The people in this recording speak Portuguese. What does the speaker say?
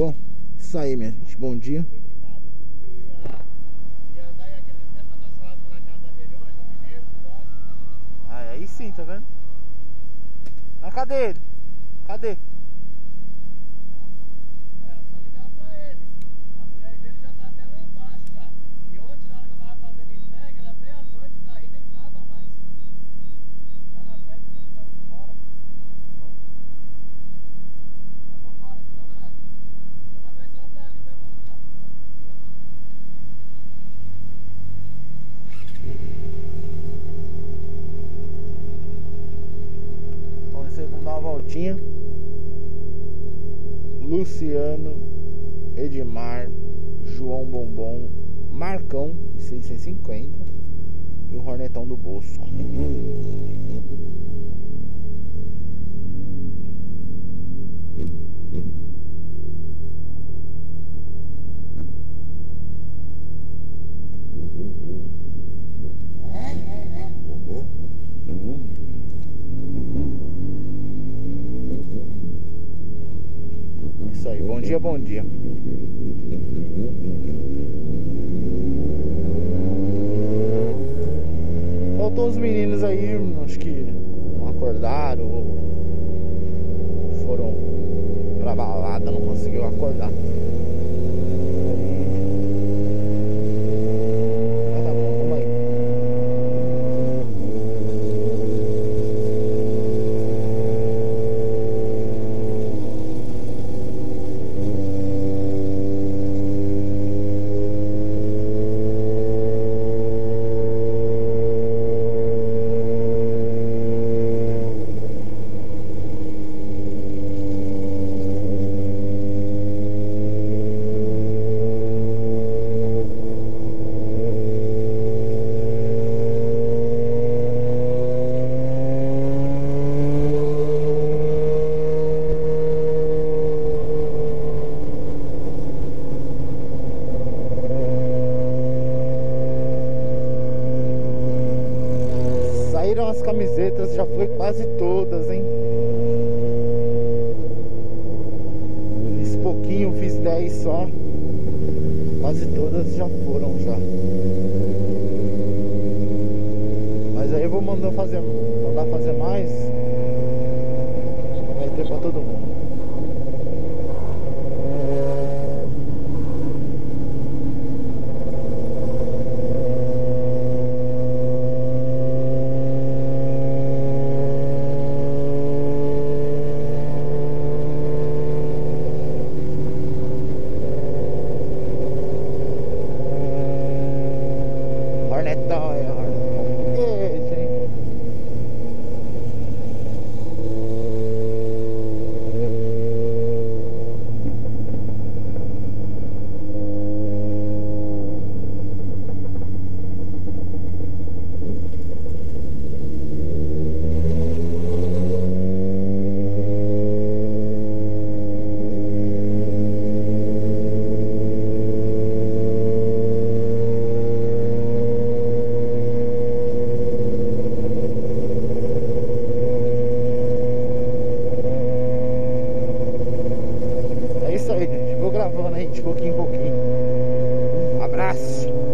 Bom, isso aí, minha gente. Bom dia. Ah, aí sim, tá vendo? Mas cadê ele? Cadê? Bom, isso aí, vamos dar uma voltinha. Luciano, Edmar, João Bombom, Marcão, de 650 e o Hornetão do Bosco. Bom dia, bom dia. Faltou os meninos aí, acho que não acordaram ou foram pra balada, não conseguiu acordar. saíram as camisetas, já foi quase todas, hein? Fiz pouquinho, fiz 10 só. Quase todas já foram já. Mas aí eu vou mandar fazer, mandar fazer mais. Vai ter pra todo mundo. other. levando a gente de pouquinho em pouquinho. Um abraço!